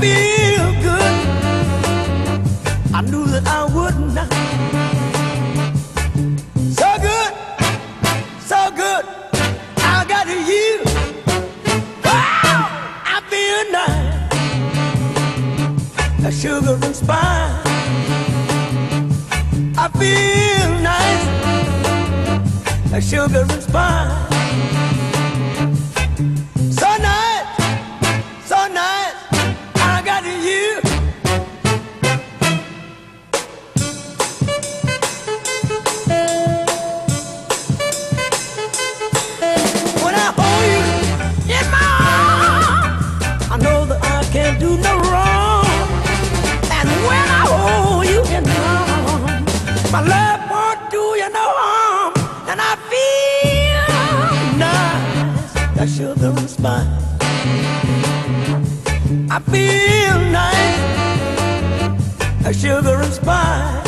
feel good. I knew that I would not. So good, so good. I got you. I feel nice. A sugar and spice. I feel nice. A sugar and spice. Can't do no wrong. And when I hold you in my arms, my love won't do you no harm. And I feel nice, that sugar and spice. I feel nice, that sugar and spice.